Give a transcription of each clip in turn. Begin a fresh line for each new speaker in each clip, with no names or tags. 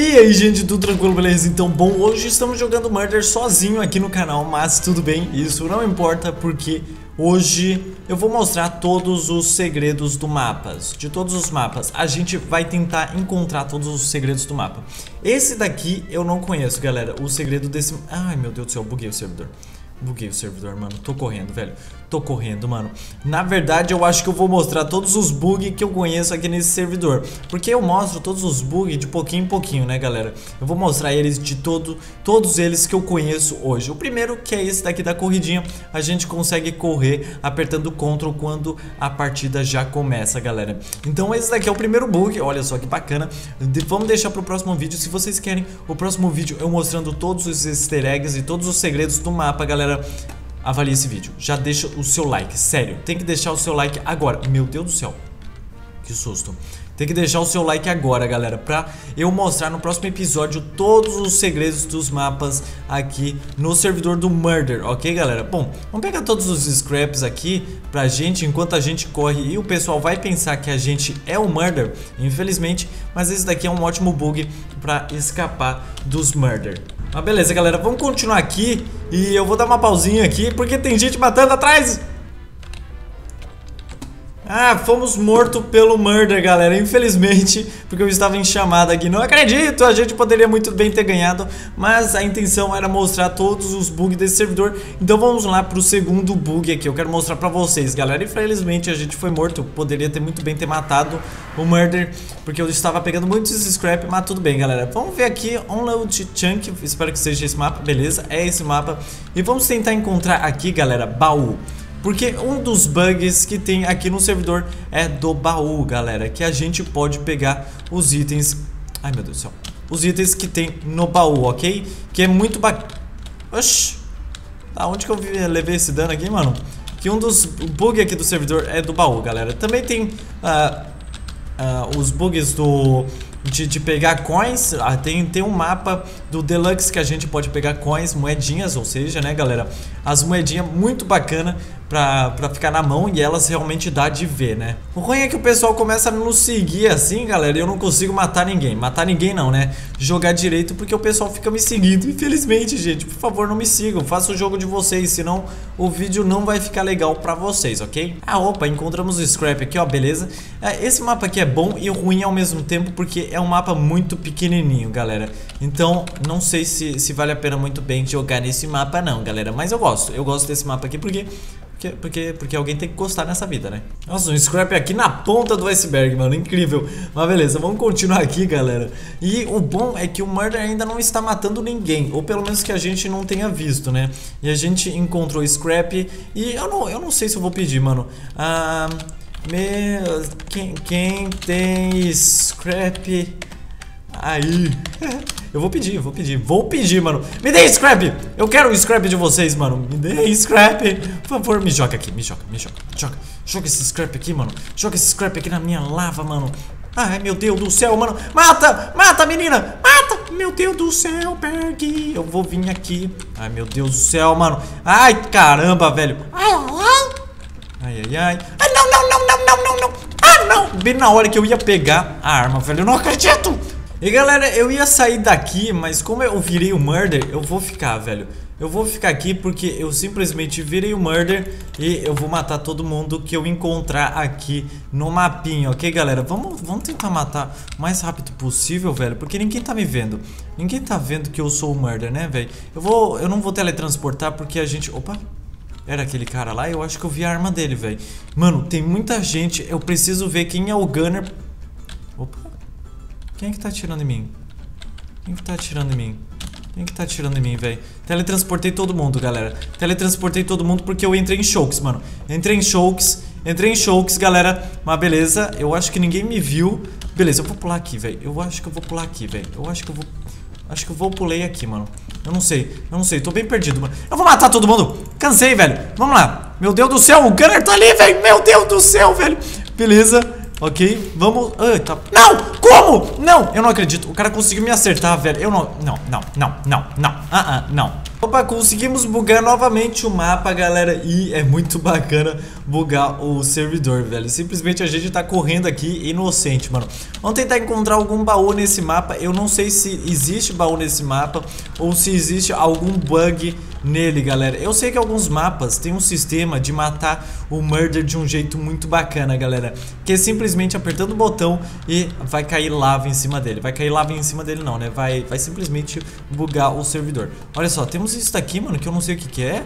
E aí, gente, tudo tranquilo, beleza? Então, bom, hoje estamos jogando Murder sozinho aqui no canal, mas tudo bem, isso não importa porque hoje eu vou mostrar todos os segredos do mapas, de todos os mapas. A gente vai tentar encontrar todos os segredos do mapa. Esse daqui eu não conheço, galera, o segredo desse... Ai, meu Deus do céu, buguei o servidor. Buguei o servidor, mano. Tô correndo, velho. Tô correndo, mano. Na verdade, eu acho que eu vou mostrar todos os bugs que eu conheço aqui nesse servidor. Porque eu mostro todos os bugs de pouquinho em pouquinho, né, galera? Eu vou mostrar eles de todo, todos eles que eu conheço hoje. O primeiro, que é esse daqui da corridinha, a gente consegue correr apertando Ctrl quando a partida já começa, galera. Então esse daqui é o primeiro bug. Olha só que bacana. Vamos deixar pro próximo vídeo. Se vocês querem o próximo vídeo eu mostrando todos os easter eggs e todos os segredos do mapa, galera galera, avalie esse vídeo. Já deixa o seu like, sério. Tem que deixar o seu like agora. Meu Deus do céu. Que susto. Tem que deixar o seu like agora, galera, pra eu mostrar no próximo episódio todos os segredos dos mapas aqui no servidor do Murder, ok, galera? Bom, vamos pegar todos os scraps aqui pra gente enquanto a gente corre e o pessoal vai pensar que a gente é o Murder, infelizmente, mas esse daqui é um ótimo bug pra escapar dos Murder. Mas beleza, galera, vamos continuar aqui e eu vou dar uma pausinha aqui porque tem gente matando atrás. Ah, fomos mortos pelo murder, galera. Infelizmente, porque eu estava em chamada aqui. Não acredito, a gente poderia muito bem ter ganhado, mas a intenção era mostrar todos os bugs desse servidor. Então vamos lá pro segundo bug aqui. Eu quero mostrar pra vocês, galera. Infelizmente, a gente foi morto. Poderia ter muito bem ter matado o murder, porque eu estava pegando muitos scrap, mas tudo bem, galera. Vamos ver aqui, Onload Chunk. Espero que seja esse mapa. Beleza, é esse mapa. E vamos tentar encontrar aqui, galera, baú. Porque um dos bugs que tem aqui no servidor é do baú, galera. Que a gente pode pegar os itens... Ai, meu Deus do céu. Os itens que tem no baú, ok? Que é muito bacana. Oxi. Da onde que eu levei esse dano aqui, mano? Que um dos bugs aqui do servidor é do baú, galera. Também tem uh, uh, os bugs do de, de pegar coins. Ah, tem, tem um mapa do Deluxe que a gente pode pegar coins, moedinhas, ou seja, né, galera? As moedinhas muito bacana pra, pra ficar na mão e elas realmente dá de ver, né? O ruim é que o pessoal começa a nos seguir assim, galera, e eu não consigo matar ninguém. Matar ninguém não, né? Jogar direito porque o pessoal fica me seguindo. Infelizmente, gente, por favor, não me sigam. Faça o jogo de vocês, senão o vídeo não vai ficar legal pra vocês, ok? Ah, opa, encontramos o scrap aqui, ó, beleza. É, esse mapa aqui é bom e ruim ao mesmo tempo porque é um mapa muito pequenininho, galera. Então, não sei se, se vale a pena muito bem jogar nesse mapa não, galera. Mas eu gosto, eu gosto desse mapa aqui porque porque, porque, porque alguém tem que gostar nessa vida, né? Nossa, um scrap aqui na ponta do iceberg, mano. Incrível. Mas beleza, vamos continuar aqui, galera. E o bom é que o Murder ainda não está matando ninguém. Ou pelo menos que a gente não tenha visto, né? E a gente encontrou scrap. E eu não, eu não sei se eu vou pedir, mano. Ah, me, quem, quem tem scrap aí? Eu vou pedir, vou pedir. Vou pedir, mano. Me dê scrap! Eu quero o scrap de vocês, mano. Me dê scrap. Por favor, me joga aqui. Me joga, me joga. Joga. Joga esse scrap aqui, mano. Joga esse scrap aqui na minha lava, mano. Ai, meu Deus do céu, mano. Mata! Mata, menina! Mata! Meu Deus do céu, Berg. Eu vou vir aqui. Ai, meu Deus do céu, mano. Ai, caramba, velho. Ai, ai. Ai, ai, ai. Ai, não, não, não, não, não, não, não. Ah, não. Bem na hora que eu ia pegar a arma, velho. Eu não acredito. E galera, eu ia sair daqui, mas como eu virei o Murder, eu vou ficar, velho. Eu vou ficar aqui porque eu simplesmente virei o Murder e eu vou matar todo mundo que eu encontrar aqui no mapinha, ok, galera? Vamos, vamos tentar matar o mais rápido possível, velho, porque ninguém tá me vendo. Ninguém tá vendo que eu sou o Murder, né, velho? Eu vou, eu não vou teletransportar porque a gente... Opa! Era aquele cara lá, eu acho que eu vi a arma dele, velho. Mano, tem muita gente, eu preciso ver quem é o Gunner... Opa! Quem é que tá atirando em mim? Quem que tá atirando em mim? Quem que tá atirando em mim, velho? Teletransportei todo mundo, galera. Teletransportei todo mundo porque eu entrei em chokes, mano. Entrei em chokes. Entrei em chokes, galera. Mas beleza, eu acho que ninguém me viu. Beleza, eu vou pular aqui, velho. Eu acho que eu vou pular aqui, velho. Eu acho que eu vou... Acho que eu vou pulei aqui, mano. Eu não sei, eu não sei, tô bem perdido, mano. Eu vou matar todo mundo. Cansei, velho. Vamos lá. Meu Deus do céu, o Gunner tá ali, velho. Meu Deus do céu, velho. Beleza. Ok, vamos... Eita. Não! Como? Não, eu não acredito. O cara conseguiu me acertar, velho. Eu não... Não, não, não, não, não. Ah, uh, uh não. Opa, conseguimos bugar novamente o mapa, galera, e é muito bacana bugar o servidor, velho. Simplesmente a gente tá correndo aqui inocente, mano. Vamos tentar encontrar algum baú nesse mapa. Eu não sei se existe baú nesse mapa ou se existe algum bug nele, galera. Eu sei que alguns mapas tem um sistema de matar o Murder de um jeito muito bacana, galera. Que é simplesmente apertando o botão e vai cair lava em cima dele. Vai cair lava em cima dele não, né? Vai, vai simplesmente bugar o servidor. Olha só, temos isso daqui, mano, que eu não sei o que que é.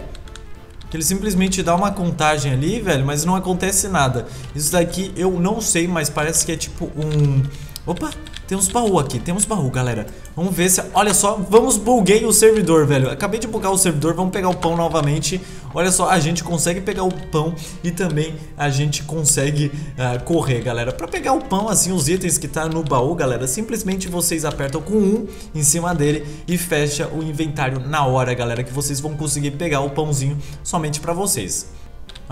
Que ele simplesmente dá uma contagem ali, velho, mas não acontece nada. Isso daqui eu não sei, mas parece que é tipo um... Opa, temos baú aqui, temos baú, galera. Vamos ver se... Olha só, vamos buguei o servidor, velho. Acabei de bugar o servidor, vamos pegar o pão novamente. Olha só, a gente consegue pegar o pão e também a gente consegue uh, correr, galera. Pra pegar o pão, assim, os itens que tá no baú, galera, simplesmente vocês apertam com um em cima dele e fecha o inventário na hora, galera, que vocês vão conseguir pegar o pãozinho somente pra vocês.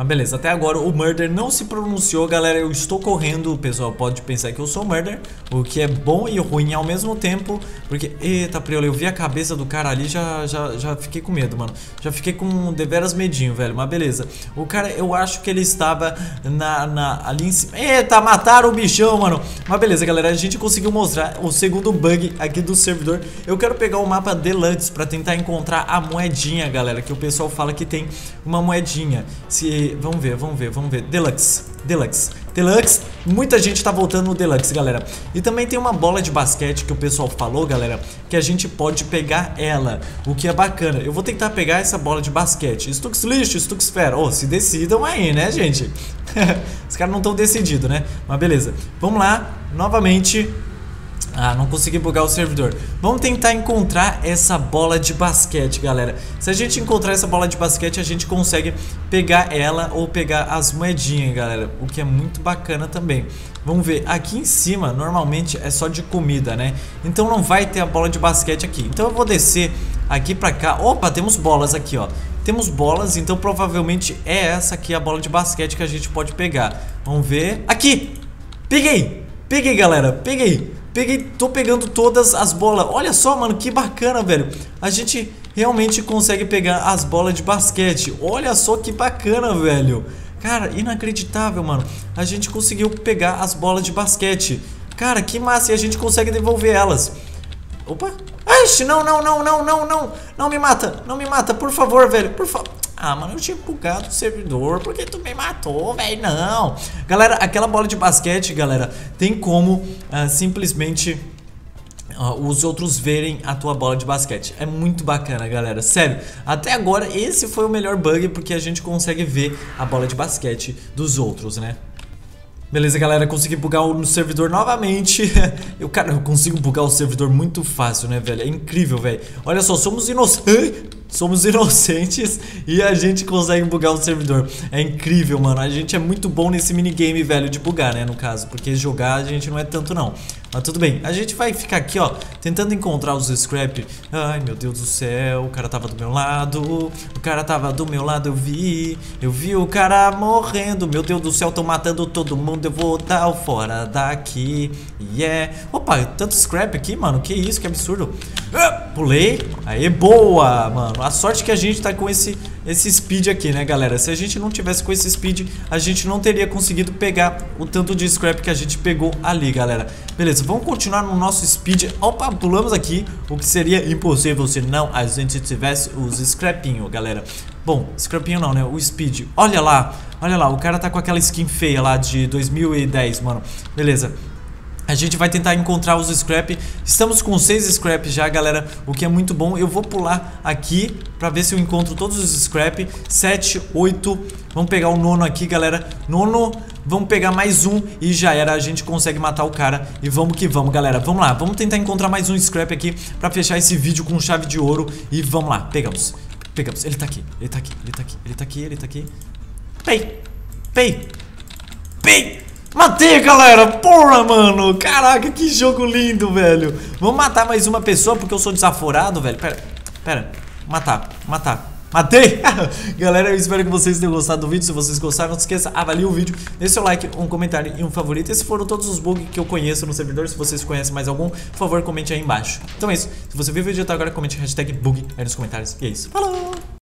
Mas beleza, até agora o Murder não se pronunciou, galera, eu estou correndo, o pessoal. Pode pensar que eu sou Murder, o que é bom e ruim ao mesmo tempo, porque, eita, Priola, eu vi a cabeça do cara ali, já, já, já fiquei com medo, mano, já fiquei com deveras medinho, velho, mas beleza, o cara, eu acho que ele estava na, na, ali em cima, eita, mataram o bichão, mano, mas beleza, galera, a gente conseguiu mostrar o segundo bug aqui do servidor, eu quero pegar o mapa Deluxe pra tentar encontrar a moedinha, galera, que o pessoal fala que tem uma moedinha, se vamos ver, vamos ver, vamos ver. Deluxe, Deluxe, Deluxe. Muita gente tá voltando no Deluxe, galera. E também tem uma bola de basquete que o pessoal falou, galera, que a gente pode pegar ela, o que é bacana. Eu vou tentar pegar essa bola de basquete. Stux lixo, Stux fera. Oh, se decidam aí, né, gente? Os caras não estão decididos, né? Mas beleza. Vamos lá, novamente. Ah, não consegui bugar o servidor. Vamos tentar encontrar essa bola de basquete, galera. Se a gente encontrar essa bola de basquete, a gente consegue pegar ela ou pegar as moedinhas, galera. O que é muito bacana também. Vamos ver, aqui em cima, normalmente é só de comida, né? Então não vai ter a bola de basquete aqui. Então eu vou descer aqui pra cá. Opa, temos bolas aqui, ó. Temos bolas, então provavelmente é essa aqui a bola de basquete que a gente pode pegar. Vamos ver. Aqui! Peguei! Peguei, galera, peguei! Peguei, tô pegando todas as bolas. Olha só, mano, que bacana, velho. A gente realmente consegue pegar as bolas de basquete. Olha só que bacana, velho. Cara, inacreditável, mano. A gente conseguiu pegar as bolas de basquete. Cara, que massa. E a gente consegue devolver elas. Opa. Ixi, não, não, não, não, não, não. Não me mata. Não me mata, por favor, velho. Por favor. Ah, mano, eu tinha bugado o servidor, porque tu me matou, velho? Não. Galera, aquela bola de basquete, galera, tem como uh, simplesmente uh, os outros verem a tua bola de basquete. É muito bacana, galera. Sério, até agora esse foi o melhor bug porque a gente consegue ver a bola de basquete dos outros, né? Beleza, galera, consegui bugar o servidor novamente. eu, cara, eu consigo bugar o servidor muito fácil, né, velho? É incrível, velho. Olha só, somos inocentes somos inocentes e a gente consegue bugar o servidor. É incrível, mano. A gente é muito bom nesse minigame, velho, de bugar, né, no caso. Porque jogar a gente não é tanto, não. Mas tudo bem. A gente vai ficar aqui, ó, tentando encontrar os scrap. Ai, meu Deus do céu. O cara tava do meu lado. O cara tava do meu lado, eu vi. Eu vi o cara morrendo. Meu Deus do céu, tô matando todo mundo. Eu vou dar o fora daqui. Yeah. Opa, tanto scrap aqui, mano. Que isso, que absurdo. Ah, pulei. Aê, boa, mano. A sorte que a gente tá com esse, esse speed aqui, né, galera? Se a gente não tivesse com esse speed, a gente não teria conseguido pegar o tanto de scrap que a gente pegou ali, galera. Beleza, vamos continuar no nosso speed. Opa, pulamos aqui, o que seria impossível se não a gente tivesse os scrapinho, galera. Bom, scrapinho não, né? O speed. Olha lá, olha lá, o cara tá com aquela skin feia lá de 2010, mano. Beleza. A gente vai tentar encontrar os scrap. Estamos com 6 scrap já, galera, o que é muito bom. Eu vou pular aqui pra ver se eu encontro todos os scrap. 7, 8. Vamos pegar o nono aqui, galera. Nono, vamos pegar mais um e já era. A gente consegue matar o cara. E vamos que vamos, galera. Vamos lá, vamos tentar encontrar mais um scrap aqui pra fechar esse vídeo com chave de ouro. E vamos lá, pegamos. Pegamos. Ele tá aqui, ele tá aqui, ele tá aqui, ele tá aqui, ele tá aqui. Pei, pei, pei. Matei, galera! Porra, mano! Caraca, que jogo lindo, velho! Vamos matar mais uma pessoa porque eu sou desaforado, velho. Pera, pera. Matar, matar. Matei! Galera, eu espero que vocês tenham gostado do vídeo. Se vocês gostaram, não se esqueça, avalie o vídeo, deixe seu like, um comentário e um favorito. Esses foram todos os bugs que eu conheço no servidor. Se vocês conhecem mais algum, por favor, comente aí embaixo. Então é isso. Se você viu o vídeo até agora, comente hashtag bug aí nos comentários. E é isso. Falou!